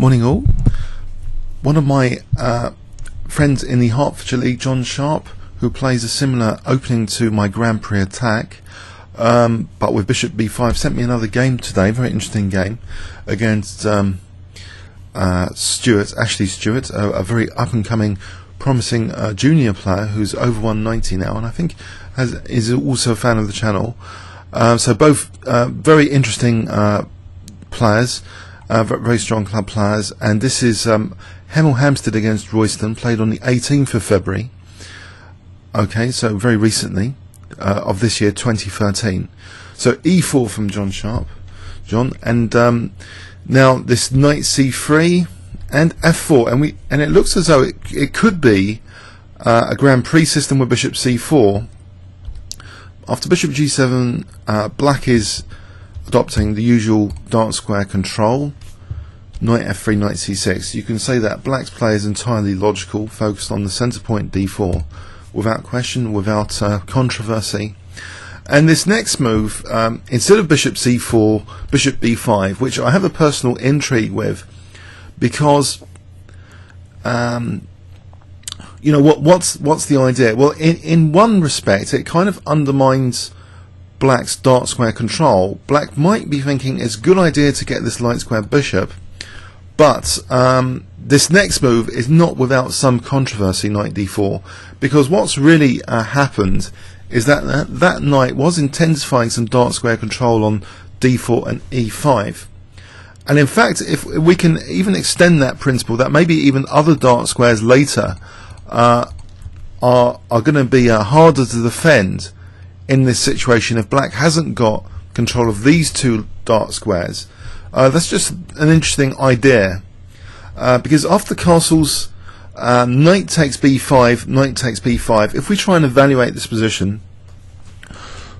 Morning all. One of my uh, friends in the Hertfordshire League, John Sharp, who plays a similar opening to my Grand Prix attack, um, but with Bishop B5, sent me another game today, very interesting game, against um, uh, Ashley Stewart, a, a very up and coming, promising uh, junior player who's over 190 now, and I think has, is also a fan of the channel. Uh, so both uh, very interesting uh, players uh, very strong club players. And this is um, Hemel Hempstead against Royston, played on the 18th of February. Okay, so very recently uh, of this year, 2013. So E4 from John Sharp, John, and um, now this Knight C3 and F4, and we and it looks as though it it could be uh, a Grand Prix system with Bishop C4. After Bishop G7, uh, Black is adopting the usual dark square control. Knight f3, knight c6. You can say that black's play is entirely logical, focused on the centre point d4, without question, without uh, controversy. And this next move, um, instead of bishop c4, bishop b5, which I have a personal intrigue with, because um, you know what what's what's the idea? Well, in in one respect, it kind of undermines black's dark square control, black might be thinking it's a good idea to get this light square bishop, but um, this next move is not without some controversy, knight d4, because what's really uh, happened is that, that that knight was intensifying some dark square control on d4 and e5. And in fact, if we can even extend that principle, that maybe even other dark squares later uh, are are going to be uh, harder to defend in this situation if black hasn't got control of these two dark squares. Uh, that's just an interesting idea uh, because after castles, uh, knight takes b5, knight takes b5. If we try and evaluate this position,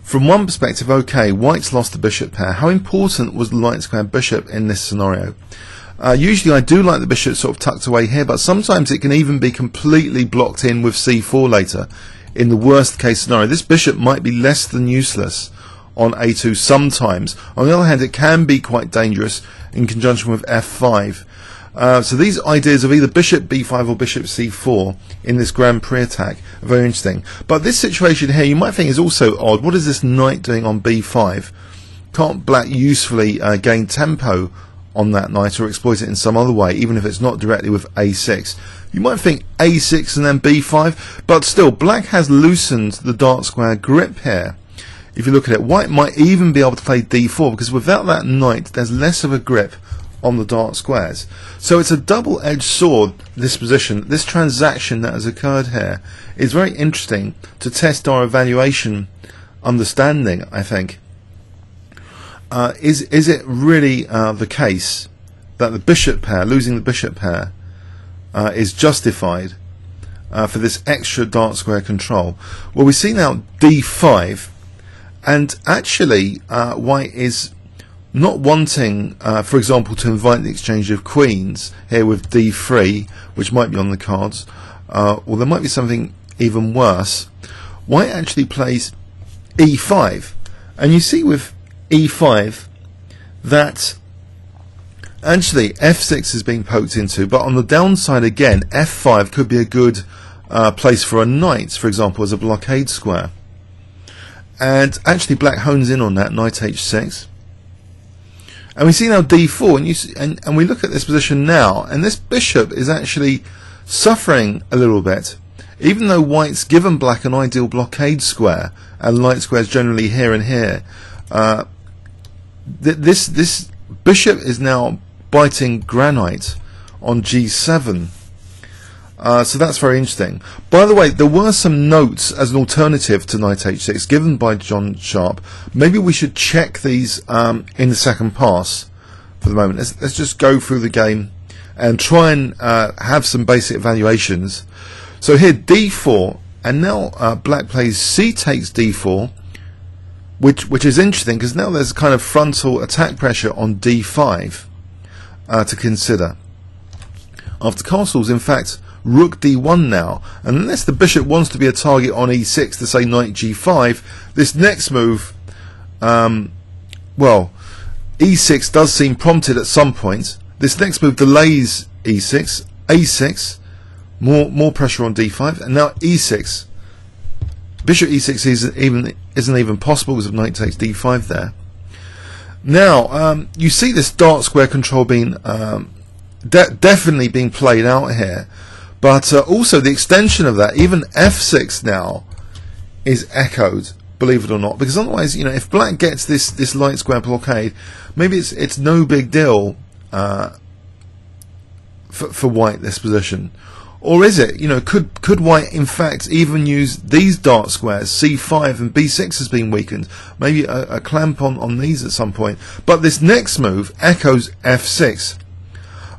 from one perspective, okay, white's lost the bishop pair. How important was the light square bishop in this scenario? Uh, usually I do like the bishop sort of tucked away here, but sometimes it can even be completely blocked in with c4 later in the worst case scenario. This bishop might be less than useless on a2 sometimes. On the other hand, it can be quite dangerous in conjunction with f5. Uh, so these ideas of either bishop b5 or bishop c4 in this Grand Prix attack are very interesting. But this situation here, you might think is also odd. What is this knight doing on b5? Can't black usefully uh, gain tempo on that knight or exploit it in some other way, even if it's not directly with a6? You might think a6 and then b5, but still, black has loosened the dark square grip here. If you look at it, white might even be able to play d4 because without that knight, there's less of a grip on the dark squares. So it's a double-edged sword, this position. This transaction that has occurred here is very interesting to test our evaluation understanding, I think. Uh, is, is it really uh, the case that the bishop pair, losing the bishop pair, uh, is justified uh, for this extra dark square control. Well, we see now d5, and actually uh, white is not wanting, uh, for example, to invite the exchange of queens here with d3, which might be on the cards, uh, or there might be something even worse. White actually plays e5, and you see with e5 that Actually, f6 is being poked into, but on the downside again, f5 could be a good uh, place for a knight, for example, as a blockade square. And actually, black hones in on that, knight h6. And we see now d4, and, you see, and, and we look at this position now, and this bishop is actually suffering a little bit. Even though white's given black an ideal blockade square, and light squares generally here and here, uh, th this this bishop is now biting granite on g7. Uh, so that's very interesting. By the way, there were some notes as an alternative to knight h6 given by John Sharp. Maybe we should check these um, in the second pass for the moment. Let's, let's, just go through the game and try and uh, have some basic evaluations. So here d4, and now uh, black plays c takes d4, which which is interesting because now there's a kind of frontal attack pressure on d5 uh, to consider. After castles, in fact, rook d1 now, and unless the bishop wants to be a target on e6 to say knight g5, this next move, um, well, e6 does seem prompted at some point, This next move delays e6, a6, more more pressure on d5, and now e6. Bishop e6 isn't even isn't even possible because of knight takes d5 there. Now um, you see this dark square control being um, de definitely being played out here, but uh, also the extension of that, even f6 now, is echoed. Believe it or not, because otherwise, you know, if black gets this this light square blockade, maybe it's it's no big deal uh, for for white this position. Or is it? You know, could could White in fact even use these dark squares? C5 and B6 has been weakened. Maybe a, a, clamp on, on these at some point. But this next move echoes F6.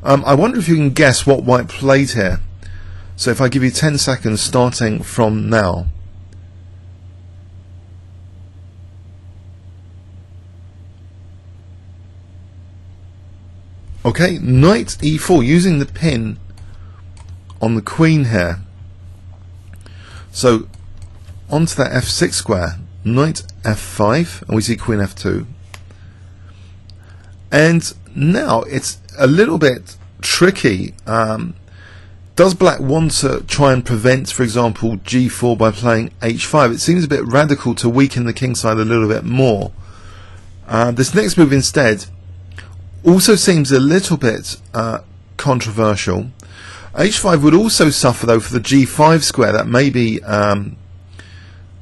Um, I wonder if you can guess what White played here. So if I give you 10 seconds starting from now. Okay, knight e4 using the pin on the queen here. So onto that f6 square, knight f5, and we see queen f2. And now it's a little bit tricky. Um, does black want to try and prevent, for example, g4 by playing h5? It seems a bit radical to weaken the king side a little bit more. Uh, this next move instead also seems a little bit uh, controversial h5 would also suffer though for the g5 square. That may be, um,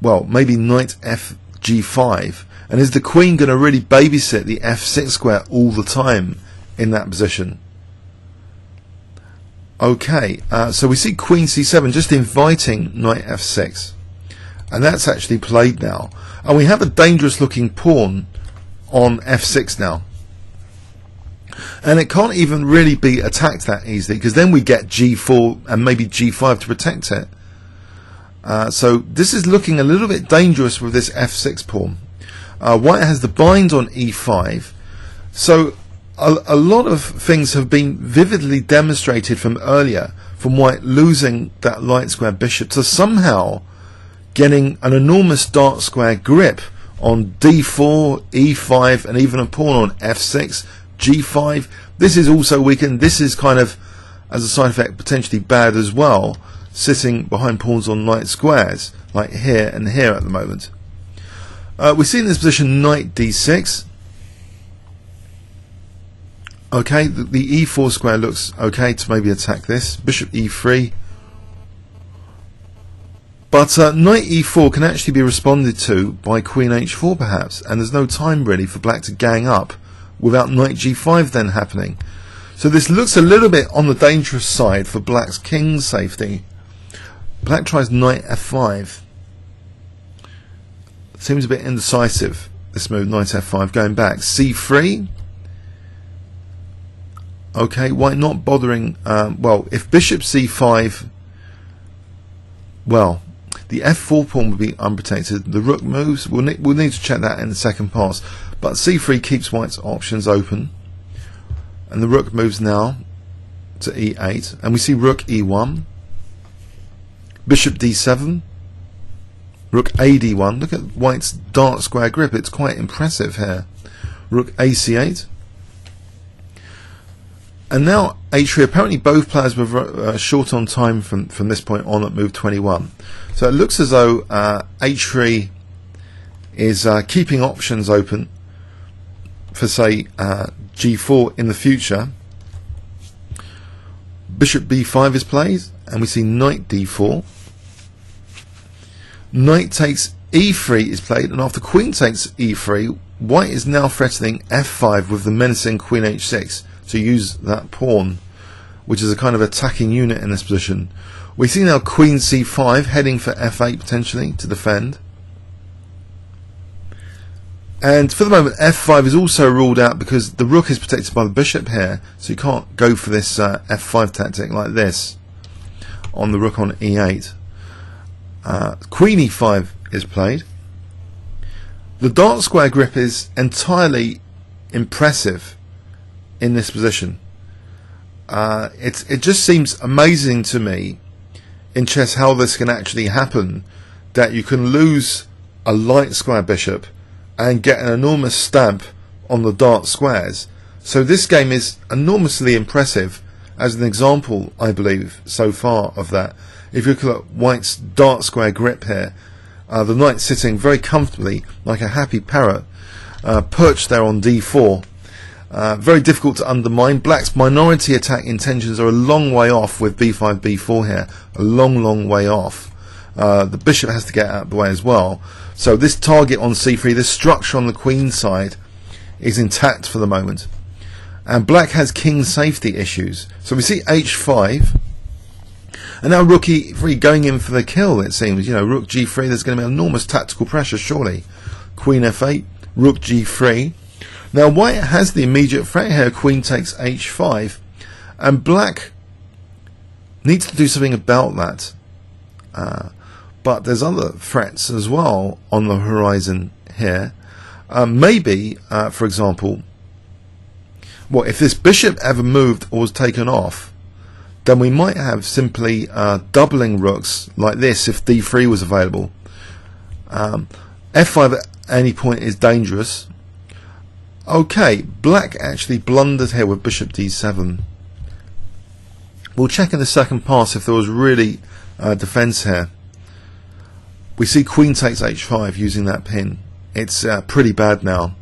well, maybe knight f g5. And is the queen going to really babysit the f6 square all the time in that position? Okay, uh, so we see queen c7 just inviting knight f6. And that's actually played now. And we have a dangerous looking pawn on f6 now and it can't even really be attacked that easily because then we get g4 and maybe g5 to protect it. Uh, so this is looking a little bit dangerous with this f6 pawn. Uh, white has the bind on e5, so a, a, lot of things have been vividly demonstrated from earlier, from white losing that light square bishop to somehow getting an enormous dark square grip on d4, e5, and even a pawn on f6 G5. This is also weakened. This is kind of, as a side effect, potentially bad as well, sitting behind pawns on knight squares, like here and here at the moment. Uh, we see in this position knight d6. Okay, the, the e4 square looks okay to maybe attack this. Bishop e3. But uh, knight e4 can actually be responded to by queen h4 perhaps, and there's no time really for black to gang up without knight g5 then happening. So this looks a little bit on the dangerous side for black's king safety. Black tries knight f5. Seems a bit indecisive, this move, knight f5, going back. c3. Okay, why not bothering... Um, well, if bishop c5... Well, the f4 pawn would be unprotected. The rook moves. We'll, ne we'll need to check that in the second pass. But c3 keeps white's options open. And the rook moves now to e8. And we see rook e1. Bishop d7. Rook a d1. Look at white's dark square grip. It's quite impressive here. Rook a c8. And now h3, apparently both players were uh, short on time from, from this point on at move 21. So it looks as though uh, h3 is uh, keeping options open for, say, uh, g4 in the future. Bishop b5 is played, and we see knight d4. Knight takes e3 is played, and after queen takes e3, white is now threatening f5 with the menacing queen h6 to use that pawn, which is a kind of attacking unit in this position. We see now queen c5 heading for f8 potentially to defend. And for the moment, f5 is also ruled out because the rook is protected by the bishop here, so you can't go for this uh, f5 tactic like this on the rook on e8. Uh, queen e5 is played. The dark square grip is entirely impressive in this position. Uh, it it just seems amazing to me in chess how this can actually happen. That you can lose a light square bishop and get an enormous stamp on the dark squares, So this game is enormously impressive as an example, I believe, so far of that. If you look at White's dark square grip here, uh, the knight sitting very comfortably like a happy parrot, uh, perched there on d4. Uh, very difficult to undermine. Black's minority attack intentions are a long way off with b5, b4 here. A long, long way off. Uh, the bishop has to get out of the way as well. So this target on c3, this structure on the queen side, is intact for the moment. And black has king safety issues. So we see h5. And now rook e3 going in for the kill, it seems. You know, rook g3, there's going to be enormous tactical pressure, surely. Queen f8, rook g3. Now white has the immediate threat here, queen takes h5. And black needs to do something about that. Uh, but there's other threats as well on the horizon here. Uh, maybe, uh, for example, well, if this bishop ever moved or was taken off, then we might have simply uh, doubling rooks like this if d3 was available. Um, f5 at any point is dangerous. Okay, black actually blundered here with bishop d7. We'll check in the second pass if there was really uh, defense here. We see queen takes h5 using that pin. It's uh, pretty bad now.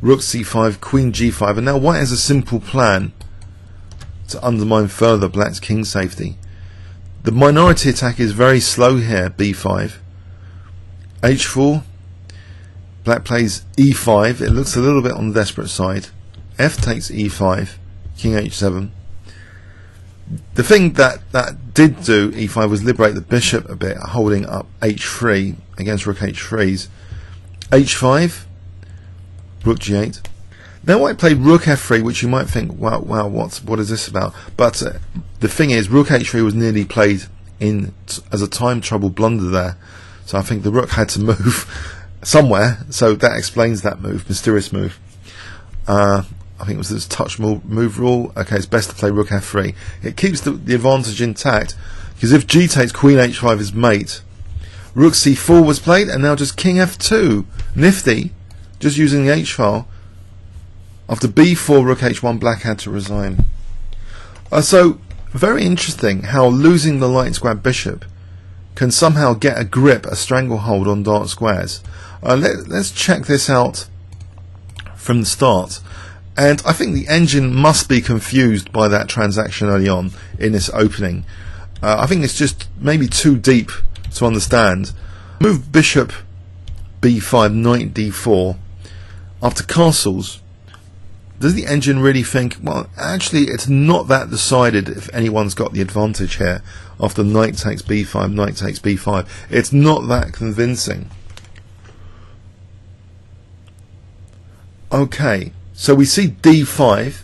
Rook c5, queen g5, and now white has a simple plan to undermine further black's king safety. The minority attack is very slow here, b5. h4, black plays e5, it looks a little bit on the desperate side. f takes e5, king h7 the thing that that did do e5 was liberate the bishop a bit, holding up h3 against rook h3's. h5, rook g8. Now white played rook f3, which you might think, wow, wow, what's what is this about? But uh, the thing is, rook h3 was nearly played in as a time trouble blunder there, so I think the rook had to move somewhere. So that explains that move, mysterious move. Uh, I think it was this touch move, rule. Okay, it's best to play rook f3. It keeps the, the advantage intact because if g takes queen h5 is mate, rook c4 was played, and now just king f2. Nifty, just using the h file. After b4, rook h1, black had to resign. Uh, so, very interesting how losing the light square bishop can somehow get a grip, a stranglehold on dark squares. Uh, let, let's check this out from the start. And I think the engine must be confused by that transaction early on in this opening. Uh, I think it's just maybe too deep to understand. Move bishop b5, knight d4 after castles. Does the engine really think, well, actually, it's not that decided if anyone's got the advantage here after knight takes b5, knight takes b5? It's not that convincing. Okay, so we see d5,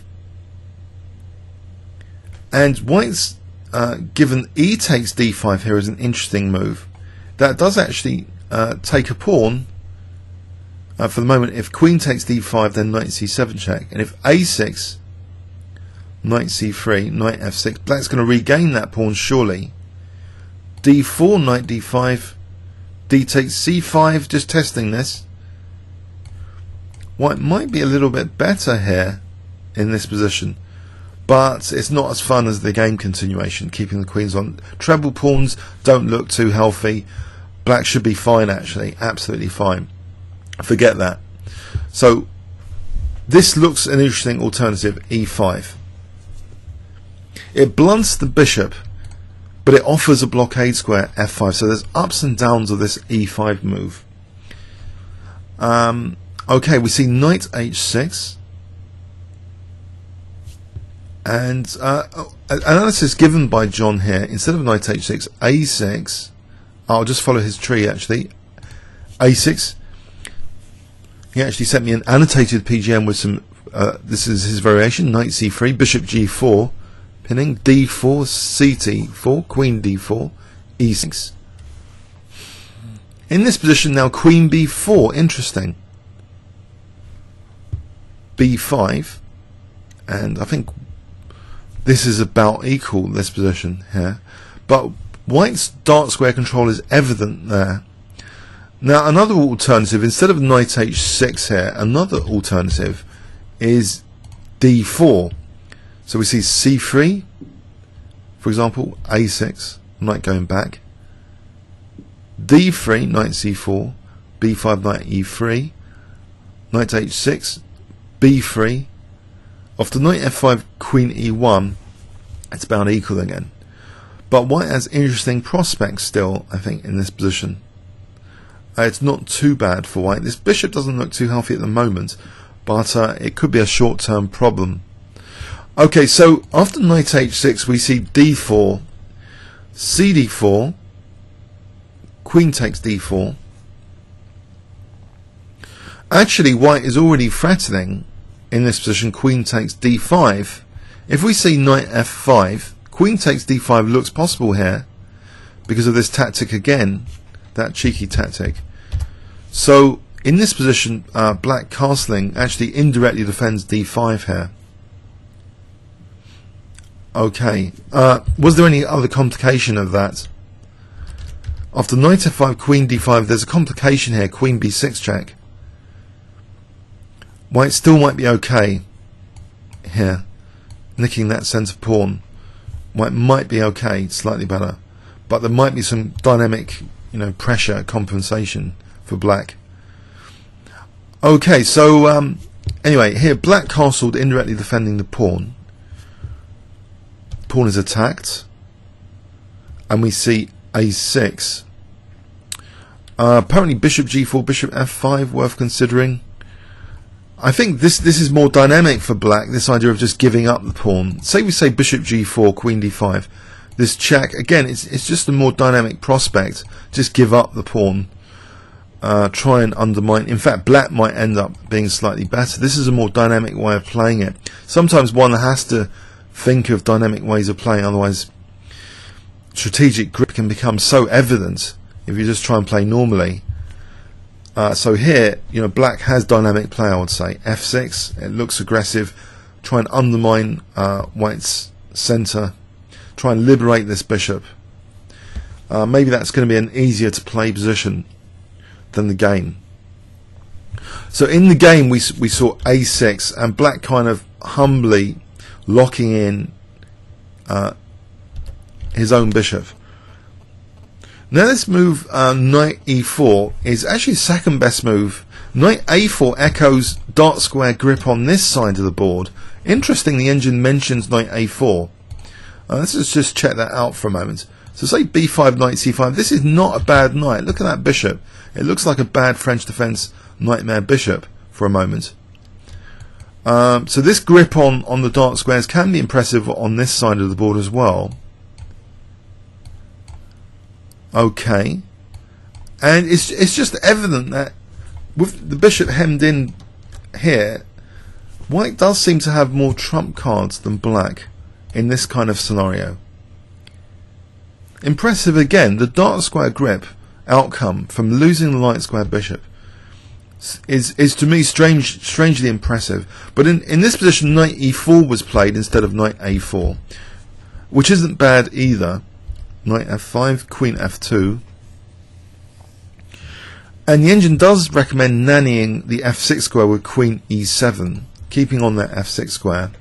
and white's uh, given e takes d5 here is an interesting move. That does actually uh, take a pawn uh, for the moment. If queen takes d5, then knight c7 check, and if a6, knight c3, knight f6, black's going to regain that pawn surely. d4, knight d5, d takes c5, just testing this. White might be a little bit better here in this position, but it's not as fun as the game continuation, keeping the queens on. Treble pawns don't look too healthy. Black should be fine, actually, absolutely fine. Forget that. So, this looks an interesting alternative, e5. It blunts the bishop, but it offers a blockade square, f5. So there's ups and downs of this e5 move. Um, Okay, we see knight h6. And uh, analysis given by John here, instead of knight h6, a6. I'll just follow his tree actually. a6. He actually sent me an annotated PGN with some. Uh, this is his variation: knight c3, bishop g4, pinning d4, cd4, queen d4, e6. In this position now, queen b4. Interesting b5 and I think this is about equal this position here but white's dark square control is evident there. Now another alternative instead of knight h6 here another alternative is d4. So we see c3, for example, a6, knight going back, d3, knight c4, b5, knight e3, knight h6, b3, after knight f5, queen e1, it's about equal again. But white has interesting prospects still, I think, in this position. Uh, it's not too bad for white. This bishop doesn't look too healthy at the moment, but uh, it could be a short-term problem. Okay, so after knight h6, we see d4, cd4, queen takes d4. Actually, white is already threatening in this position, queen takes d5. If we see knight f5, queen takes d5 looks possible here because of this tactic again, that cheeky tactic. So in this position, uh, black castling actually indirectly defends d5 here. Okay, uh, was there any other complication of that? After knight f5, queen d5, there's a complication here, queen b6 check. White still might be okay here, nicking that centre pawn. White might be okay, slightly better, but there might be some dynamic, you know, pressure compensation for black. Okay, so um, anyway, here black castled indirectly defending the pawn. Pawn is attacked, and we see a6. Uh, apparently, bishop g4, bishop f5, worth considering. I think this this is more dynamic for black. This idea of just giving up the pawn. Say we say bishop g4, queen d5. This check again. It's it's just a more dynamic prospect. Just give up the pawn. Uh, try and undermine. In fact, black might end up being slightly better. This is a more dynamic way of playing it. Sometimes one has to think of dynamic ways of playing. Otherwise, strategic grip can become so evident if you just try and play normally. Uh, so here, you know, black has dynamic play, I would say. f6, it looks aggressive. Try and undermine uh, white's centre. Try and liberate this bishop. Uh, maybe that's going to be an easier to play position than the game. So in the game, we we saw a6 and black kind of humbly locking in uh, his own bishop. Now this move, uh, knight e4, is actually second best move. Knight a4 echoes dark square grip on this side of the board. Interesting, the engine mentions knight a4. Uh, let's just check that out for a moment. So say b5, knight c5. This is not a bad knight. Look at that bishop. It looks like a bad French defense nightmare bishop for a moment. Um, so this grip on, on the dark squares can be impressive on this side of the board as well. Okay. And it's it's just evident that with the bishop hemmed in here, white does seem to have more trump cards than black in this kind of scenario. Impressive again, the dark square grip outcome from losing the light square bishop is is to me strange strangely impressive. But in, in this position knight e4 was played instead of knight a4. Which isn't bad either knight f5, queen f2. And the engine does recommend nannying the f6 square with queen e7, keeping on that f6 square.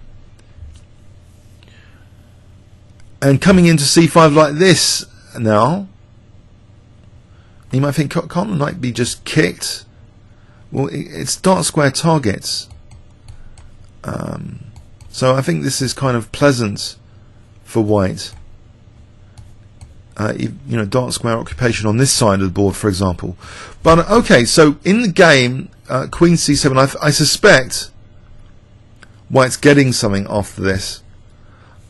And coming into c5 like this now, you might think, can't the knight be just kicked? Well, it's dark square targets. Um, so I think this is kind of pleasant for white uh, you know, dark square occupation on this side of the board, for example. But okay, so in the game, uh, Queen C7, I, I, suspect White's getting something after this.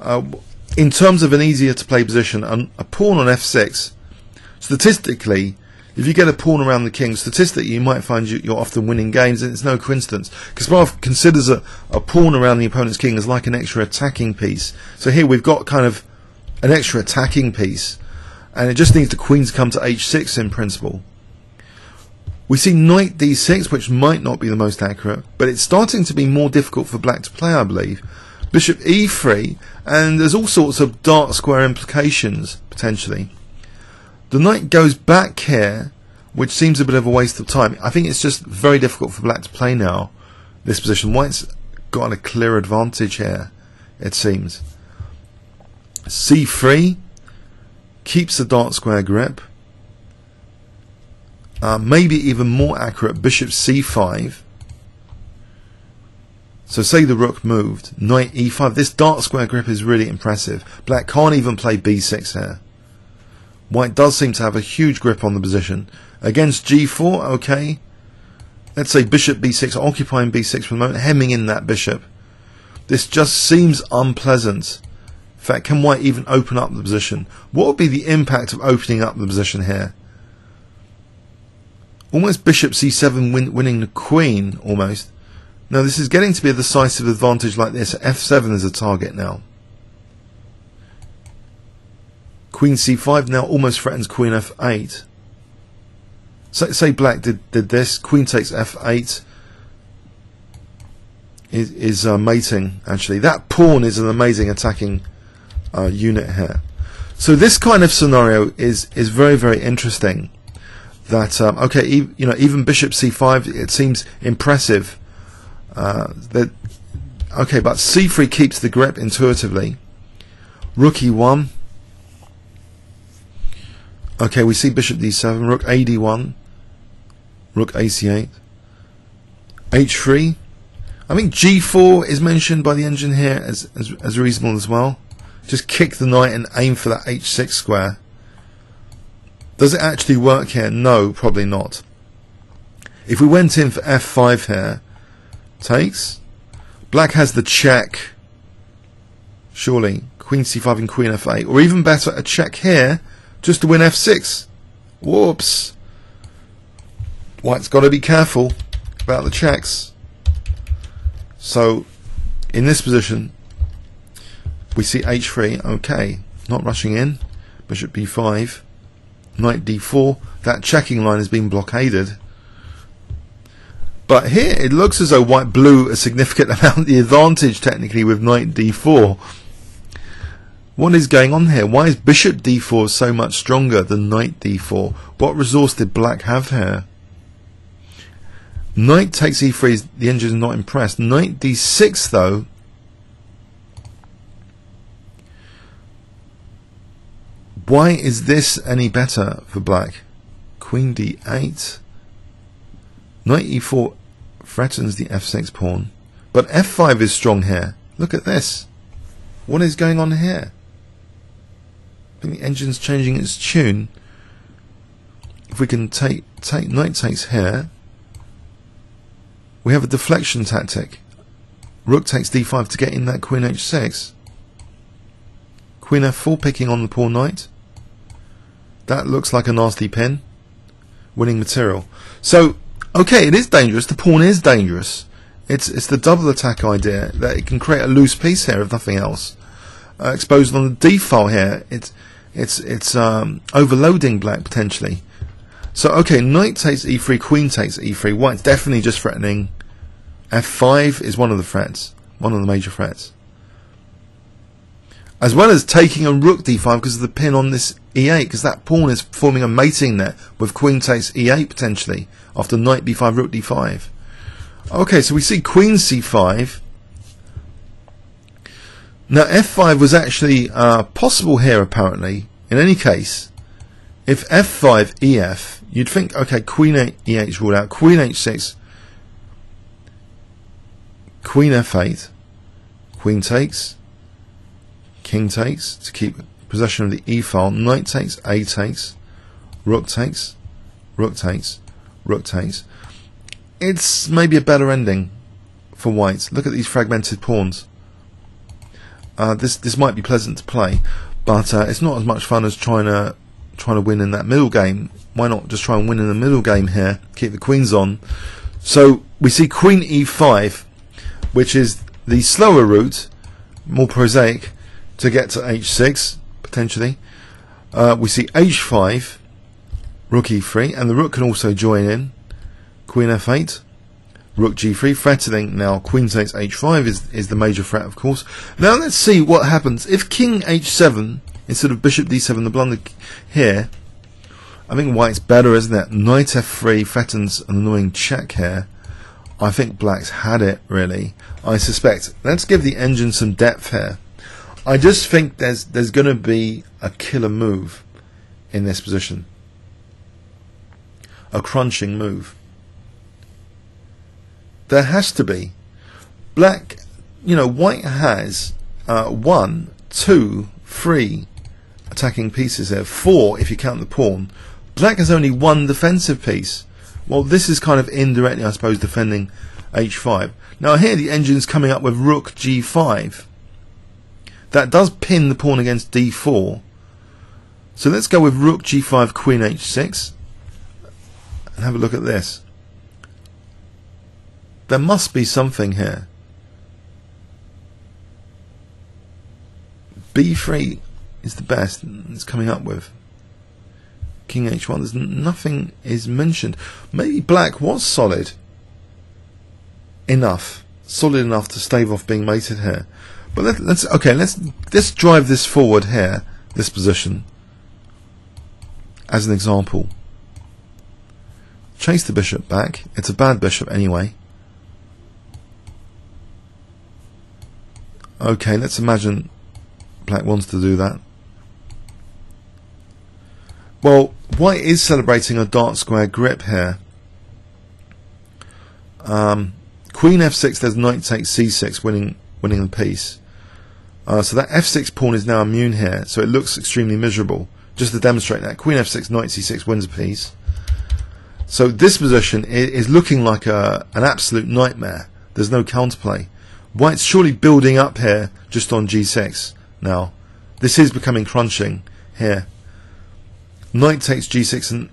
Uh, in terms of an easier to play position, a pawn on F6, statistically, if you get a pawn around the king, statistically you might find you, are often winning games, and it's no coincidence. Kasparov considers a, a pawn around the opponent's king as like an extra attacking piece. So here we've got kind of an extra attacking piece and it just needs the queen to come to h6 in principle. We see knight d6, which might not be the most accurate, but it's starting to be more difficult for black to play, I believe. Bishop e3, and there's all sorts of dark square implications, potentially. The knight goes back here, which seems a bit of a waste of time. I think it's just very difficult for black to play now, this position. White's got a clear advantage here, it seems. c3 keeps the dark square grip. Uh, maybe even more accurate, bishop c5. So say the rook moved, knight e5. This dark square grip is really impressive. Black can't even play b6 here. White does seem to have a huge grip on the position. Against g4, okay. Let's say bishop b6, occupying b6 for the moment, hemming in that bishop. This just seems unpleasant. In fact, can white even open up the position? What would be the impact of opening up the position here? Almost bishop c7 win winning the queen, almost. Now this is getting to be a decisive advantage like this. f7 is a target now. Queen c5 now almost threatens queen f8. So, say black did, did this, queen takes f8 is, is uh, mating actually. That pawn is an amazing attacking unit here. So this kind of scenario is is very very interesting. That um, okay, e you know even bishop c5 it seems impressive. Uh, that okay, but c3 keeps the grip intuitively. Rook e1 Okay, we see bishop d7, rook ad1, rook ac8, h3. I think g4 is mentioned by the engine here as, as, as reasonable as well. Just kick the knight and aim for that h6 square. Does it actually work here? No, probably not. If we went in for f5 here, takes. Black has the check. Surely, queen c5 and queen f8. Or even better, a check here just to win f6. Whoops. White's got to be careful about the checks. So, in this position, we see h3. Okay, not rushing in. Bishop b5. Knight d4. That checking line has been blockaded. But here it looks as though white blew a significant amount the advantage technically with knight d4. What is going on here? Why is bishop d4 so much stronger than knight d4? What resource did black have here? Knight takes e3, the engine is not impressed. Knight d6 though, why is this any better for black? Queen d8. Knight e4 threatens the f6 pawn. But f5 is strong here. Look at this. What is going on here? I think the engine's changing its tune. If we can take take knight takes here, we have a deflection tactic. Rook takes d5 to get in that queen h6. Queen f4 picking on the poor knight. That looks like a nasty pin. Winning material. So, okay, it is dangerous. The pawn is dangerous. It's it's the double attack idea that it can create a loose piece here, if nothing else. Uh, exposed on the d file here, it's it's it's um, overloading black potentially. So okay, knight takes e3, queen takes e3. White's definitely just threatening. f5 is one of the threats, one of the major threats. As well as taking a rook d5 because of the pin on this e8, because that pawn is forming a mating net with queen takes e8 potentially after knight b5, rook d5. Okay, so we see queen c5 now f5 was actually uh, possible here apparently. In any case, if f5 ef, you'd think, okay, queen 8 e8 is ruled out, queen h6, queen f8, queen takes, king takes to keep possession of the e file, knight takes, a takes, rook takes, rook takes, rook takes. It's maybe a better ending for white. Look at these fragmented pawns. Uh, this this might be pleasant to play, but uh, it's not as much fun as trying to trying to win in that middle game. Why not just try and win in the middle game here? Keep the queens on. So we see Queen E5, which is the slower route, more prosaic, to get to H6 potentially. Uh, we see H5, Rook E3, and the Rook can also join in. Queen F8, Rook g3, threatening now queen takes h5 is, is the major threat, of course. Now let's see what happens. If king h7 instead of bishop d7, the blunder here, I think white's better, isn't it? Knight f3 threatens an annoying check here. I think Black's had it really. I suspect. Let's give the engine some depth here. I just think there's there's going to be a killer move in this position. A crunching move. There has to be. Black, you know, White has uh, one, two, three attacking pieces there. Four if you count the pawn. Black has only one defensive piece. Well, this is kind of indirectly, I suppose, defending h5. Now here the engine's coming up with rook g5. That does pin the pawn against d4. So let's go with rook g5, queen h6. And have a look at this. There must be something here. b3 is the best it's coming up with. King h1, there's nothing is mentioned. Maybe black was solid enough, solid enough to stave off being mated here. But let, us okay, let's let's drive this forward here, this position, as an example. Chase the bishop back. It's a bad bishop anyway. Okay, let's imagine black wants to do that. Well, white is celebrating a dark square grip here. Um, queen f6, there's knight takes c6, winning winning the piece. Uh, so that f6 pawn is now immune here, so it looks extremely miserable. Just to demonstrate that, queen f6, knight c6 wins a piece. So this position is looking like a, an absolute nightmare. There's no counterplay. White's surely building up here just on g6 now. This is becoming crunching here. Knight takes g6 and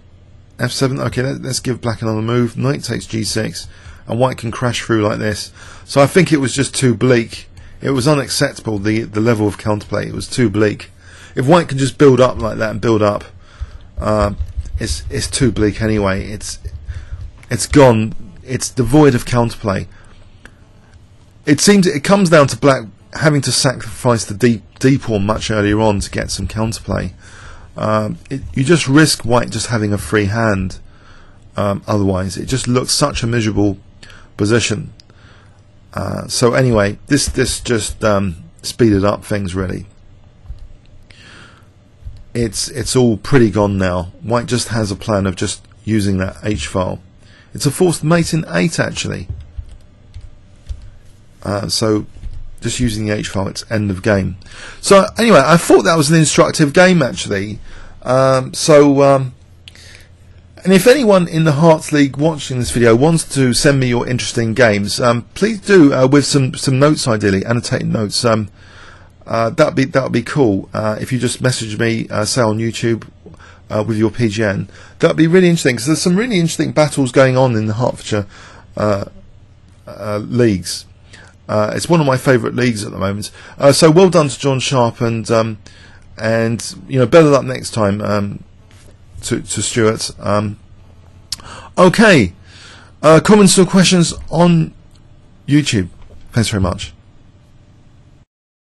f7. Okay, let, us give black another move. Knight takes g6, and white can crash through like this. So I think it was just too bleak. It was unacceptable, the, the level of counterplay. It was too bleak. If white can just build up like that and build up, uh, it's, it's too bleak anyway. It's, it's gone. It's devoid of counterplay. It seems it comes down to black having to sacrifice the deep, d pawn much earlier on to get some counterplay. Um, it, you just risk white just having a free hand. Um, otherwise, it just looks such a miserable position. Uh, so anyway, this this just um, speeded up things really. It's it's all pretty gone now. White just has a plan of just using that H file. It's a forced mate in eight actually. Uh, so just using the H file, it's end of game. So anyway, I thought that was an instructive game actually. Um, so, um, and if anyone in the Herts League watching this video wants to send me your interesting games, um, please do uh, with some some notes, ideally annotated notes. Um, uh, that'd be that'd be cool. Uh, if you just message me, uh, say on YouTube. Uh, with your PGN, that'd be really interesting because there's some really interesting battles going on in the Hertfordshire uh, leagues. It's one of my favourite leagues at the moment. So well done to John Sharp and um, and you know better luck next time um, to to Stewart. Um, okay, uh, comments or questions on YouTube. Thanks very much.